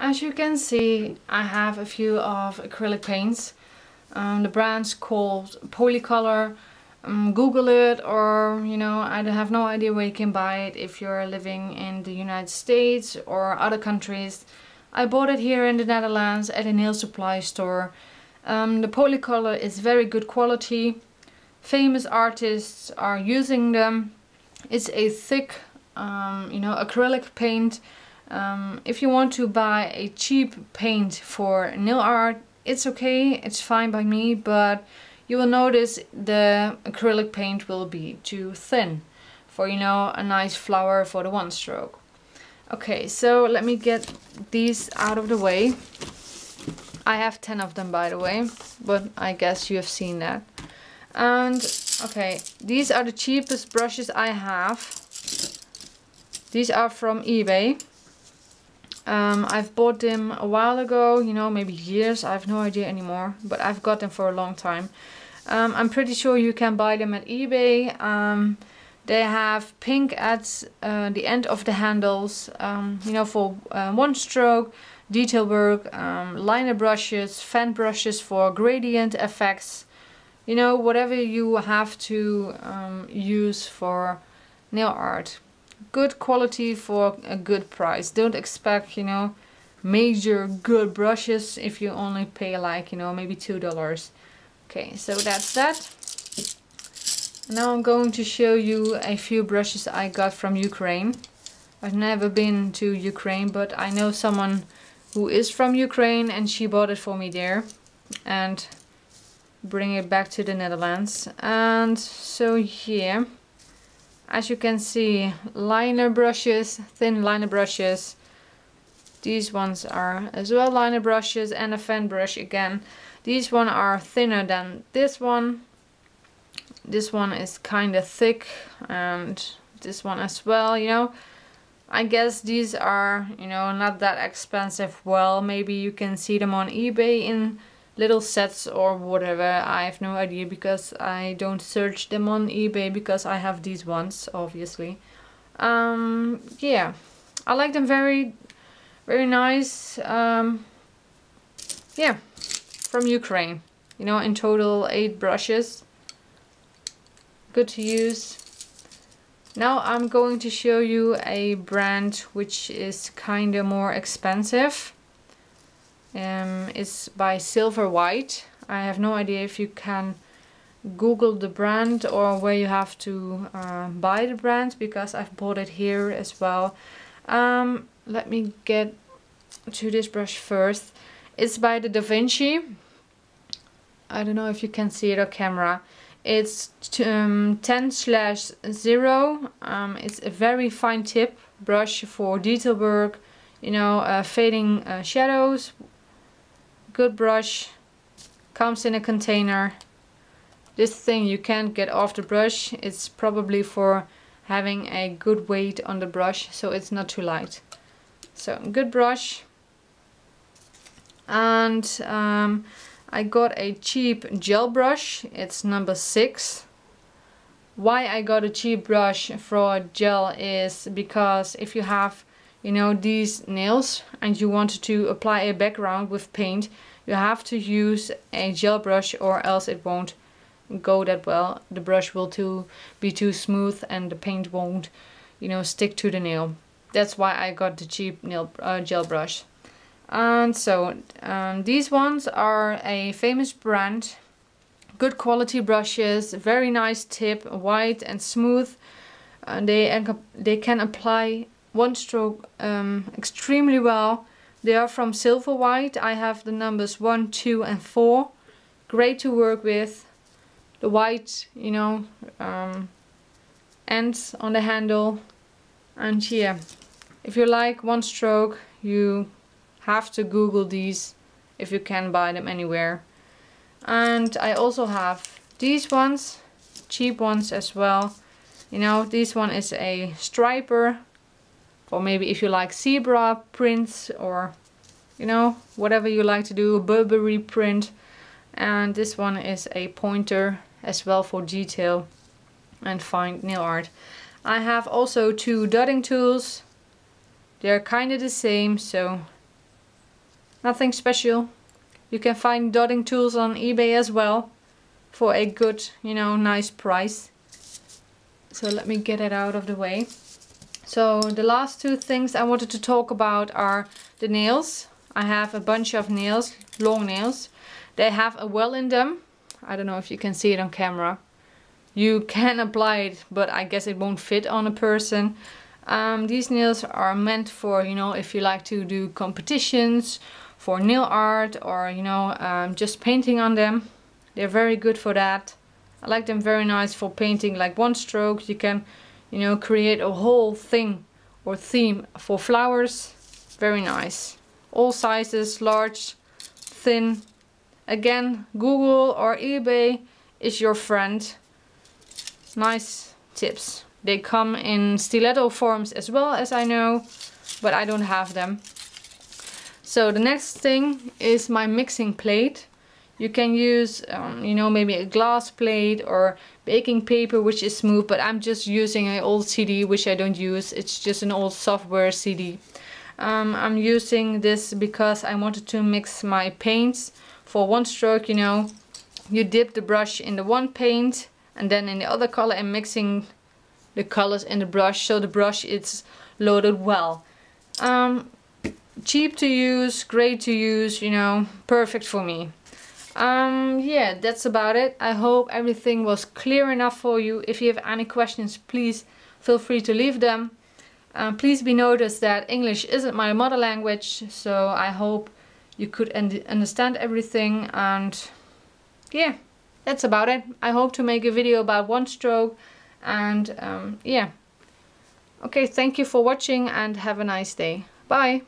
As you can see, I have a few of acrylic paints. Um, the brand's called Polycolor. Um, Google it or, you know, I have no idea where you can buy it if you're living in the United States or other countries. I bought it here in the Netherlands at a nail supply store. Um, the Polycolor is very good quality. Famous artists are using them. It's a thick, um, you know, acrylic paint um, if you want to buy a cheap paint for nail art, it's okay, it's fine by me, but you will notice the acrylic paint will be too thin for, you know, a nice flower for the one stroke. Okay, so let me get these out of the way. I have 10 of them by the way, but I guess you have seen that. And okay, these are the cheapest brushes I have. These are from eBay. Um, I've bought them a while ago, you know, maybe years, I have no idea anymore, but I've got them for a long time. Um, I'm pretty sure you can buy them at eBay. Um, they have pink at uh, the end of the handles, um, you know, for uh, one stroke, detail work, um, liner brushes, fan brushes for gradient effects, you know, whatever you have to um, use for nail art good quality for a good price. Don't expect, you know, major good brushes if you only pay like, you know, maybe $2. Okay, so that's that. Now I'm going to show you a few brushes I got from Ukraine. I've never been to Ukraine, but I know someone who is from Ukraine and she bought it for me there. And bring it back to the Netherlands. And so here as you can see liner brushes thin liner brushes. These ones are as well liner brushes and a fan brush again. These one are thinner than this one. This one is kind of thick and this one as well you know. I guess these are you know not that expensive. Well maybe you can see them on eBay in little sets or whatever. I have no idea because I don't search them on eBay because I have these ones, obviously. Um, yeah, I like them very, very nice. Um, yeah, from Ukraine. You know, in total eight brushes. Good to use. Now I'm going to show you a brand which is kind of more expensive. Um, it's by Silver White. I have no idea if you can Google the brand or where you have to uh, buy the brand because I've bought it here as well. Um, let me get to this brush first. It's by the Da Vinci. I don't know if you can see it on camera. It's um, 10 slash 0. Um, it's a very fine tip brush for detail work, you know, uh, fading uh, shadows, good brush comes in a container. This thing you can't get off the brush. It's probably for having a good weight on the brush so it's not too light. So good brush. And um, I got a cheap gel brush. It's number six. Why I got a cheap brush for gel is because if you have you know these nails and you want to apply a background with paint you have to use a gel brush or else it won't go that well. The brush will too be too smooth and the paint won't you know stick to the nail. That's why I got the cheap nail uh, gel brush. And so um, these ones are a famous brand. Good quality brushes very nice tip white and smooth. And they they can apply one stroke um, extremely well. They are from Silver White. I have the numbers 1, 2 and 4. Great to work with. The white, you know, um, ends on the handle. And yeah, if you like one stroke, you have to Google these if you can buy them anywhere. And I also have these ones, cheap ones as well. You know, this one is a striper or maybe if you like zebra prints or you know whatever you like to do a Burberry print and this one is a pointer as well for detail and fine nail art I have also two dotting tools they're kind of the same so Nothing special. You can find dotting tools on eBay as well for a good, you know, nice price. So let me get it out of the way. So the last two things I wanted to talk about are the nails. I have a bunch of nails, long nails. They have a well in them. I don't know if you can see it on camera. You can apply it, but I guess it won't fit on a person. Um, these nails are meant for, you know, if you like to do competitions, for nail art or, you know, um, just painting on them. They're very good for that. I like them very nice for painting like one stroke. You can, you know, create a whole thing or theme for flowers. Very nice. All sizes, large, thin. Again, Google or eBay is your friend. Nice tips. They come in stiletto forms as well as I know, but I don't have them. So the next thing is my mixing plate. You can use, um, you know, maybe a glass plate or baking paper which is smooth, but I'm just using an old CD which I don't use. It's just an old software CD. Um, I'm using this because I wanted to mix my paints for one stroke, you know. You dip the brush in the one paint and then in the other color and mixing the colors in the brush so the brush is loaded well. Um, cheap to use, great to use, you know, perfect for me. Um, yeah, that's about it. I hope everything was clear enough for you. If you have any questions, please feel free to leave them. Um, please be noticed that English isn't my mother language, so I hope you could understand everything and yeah, that's about it. I hope to make a video about one stroke and um, yeah. Okay, thank you for watching and have a nice day. Bye!